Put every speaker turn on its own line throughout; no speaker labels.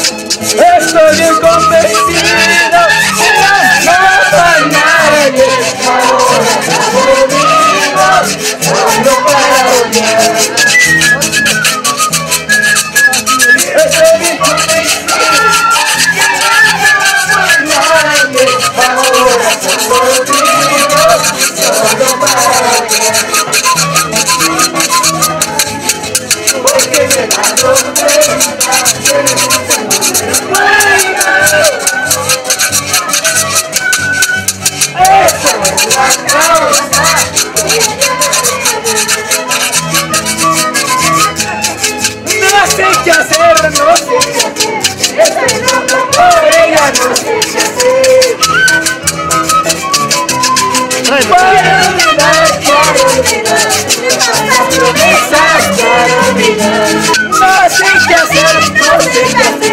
Estoy bien convencido.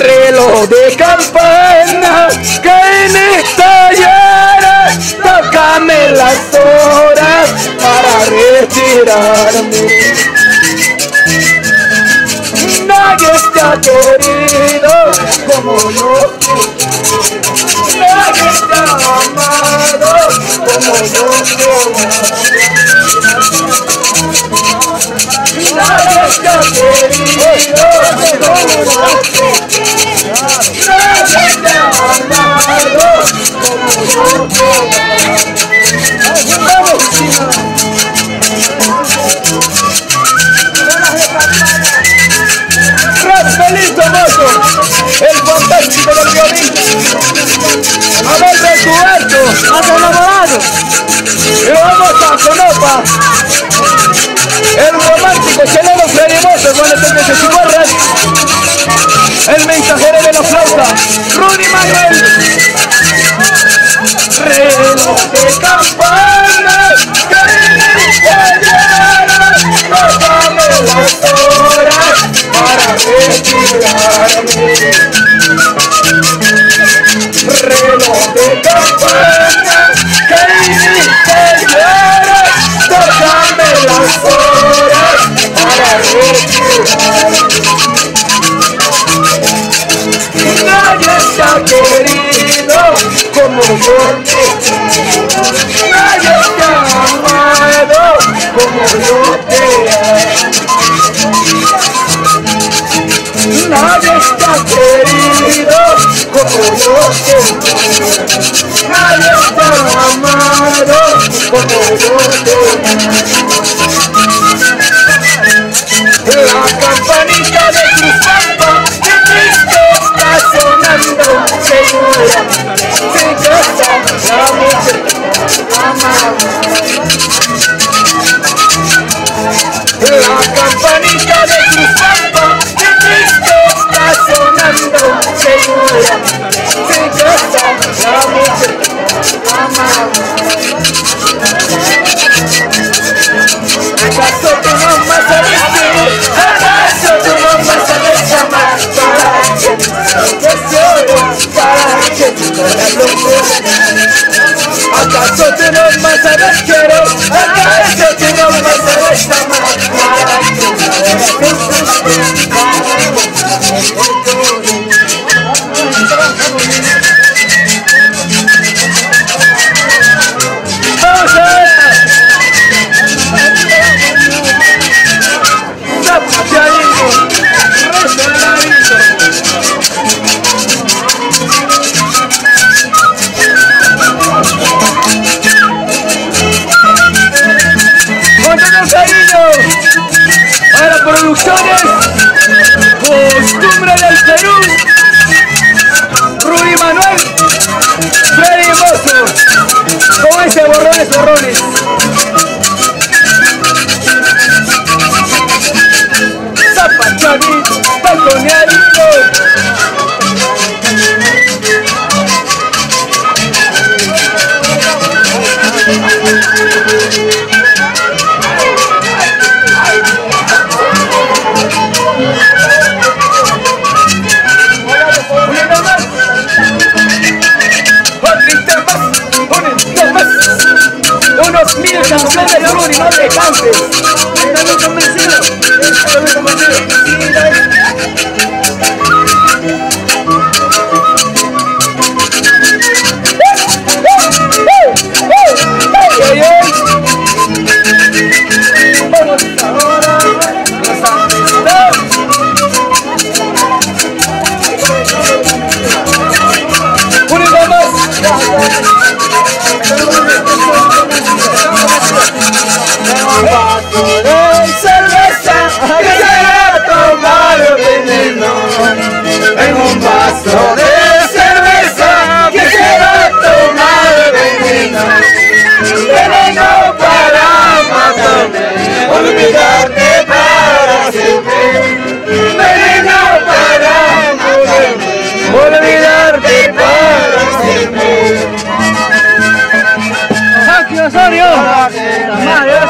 Reloj de campana, cadenita llora, tócame las horas para retirarme nadie ha querido como yo. Nadie ha amado como yo el fantástico del violín. Abel de tu alto, más enamorado. Y vamos a. El romántico chelero Freddy Mozo con el de Chihuahua. El mensajero de la flauta, Rudy Manuel. Reloj de campana, Querido como yo te Nadie te ha amado como yo te sabes querer? ¿Acaso tu mamá sabes amar? Para Ese borrones borrones. Balconeadito. Canciones de Rudy, no te canses. Estás convencido. aniversario! ¡Más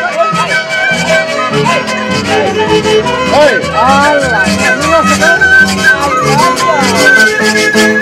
¡Ay! ¡Hala!
¡Mira,
se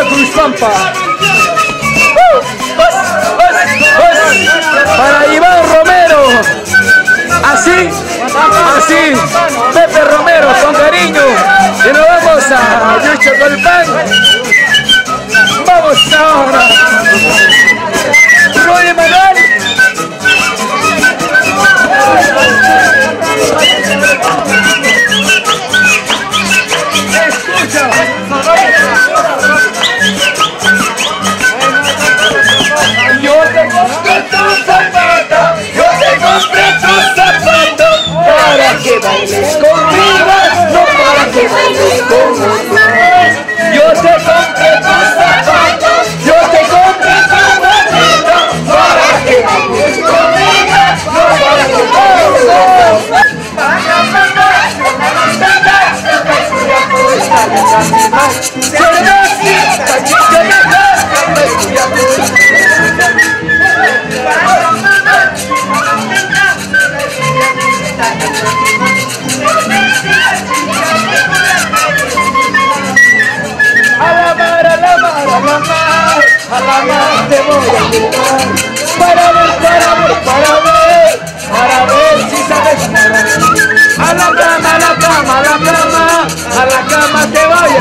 a Cruz Pampa. Para Iván Romero, así, así, Pepe Romero, con cariño, y nos vamos a Yucho Colpán. Vamos ahora. Roy Manuel. Escucha.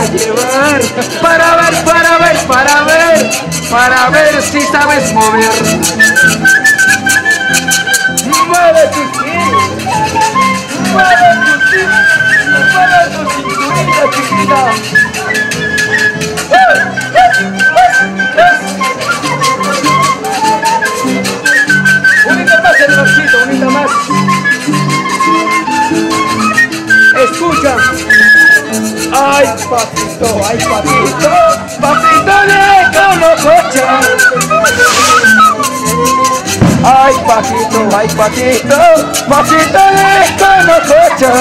Llevar Para ver, para ver, para ver, para ver si sabes mover Mueve tus pies, mueve tus pies, mueve tu cinturita chiquita Unita más el marchito, unita más. Escucha. Ay, papito, ay, papito, papito de colococha. Ay, papito, ay, papito, papito de colococha.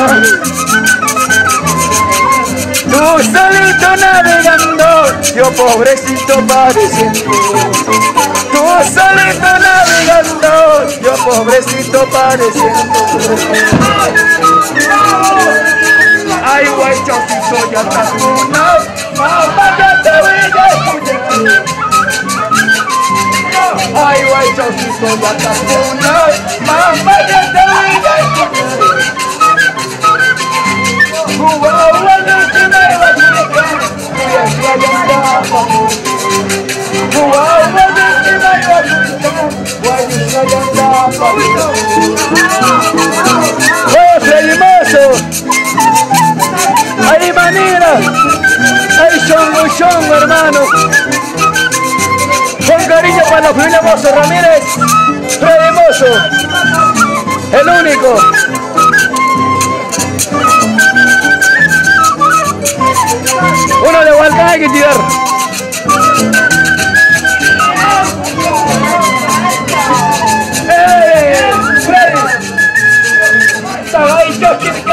Tú solito navegando, yo pobrecito padeciendo. Tú solito navegando, yo pobrecito padeciendo. I was just in soldier that we now My mother the way they put it I was just in soldier that we now My mother the way they put it Who are one of the men of the gun We are dragon down from Who are one of the men of the gun Why you dragon down from Ô, Felipe Manso! Manera! ¡Ahí son chongo, hermano! Con cariño para Freddy Mozo Ramírez, Freddy Mozo, el único. Uno de Hualcán hay que tirar.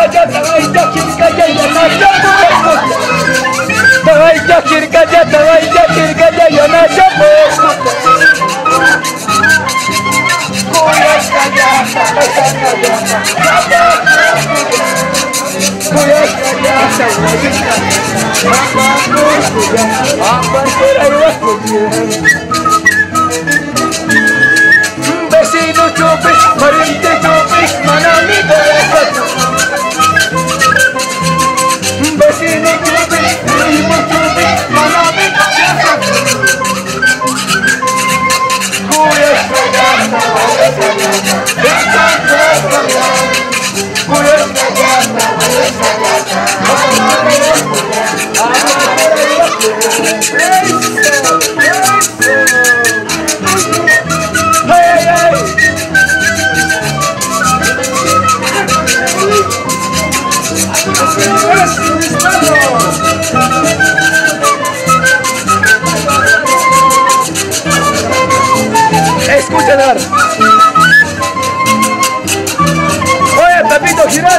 киргадя, давайда, киргадя, я найдем Бог. Давайда, киргадя, давайда, киргадя, я найдем Бог. I'm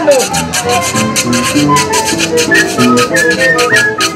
Thank you.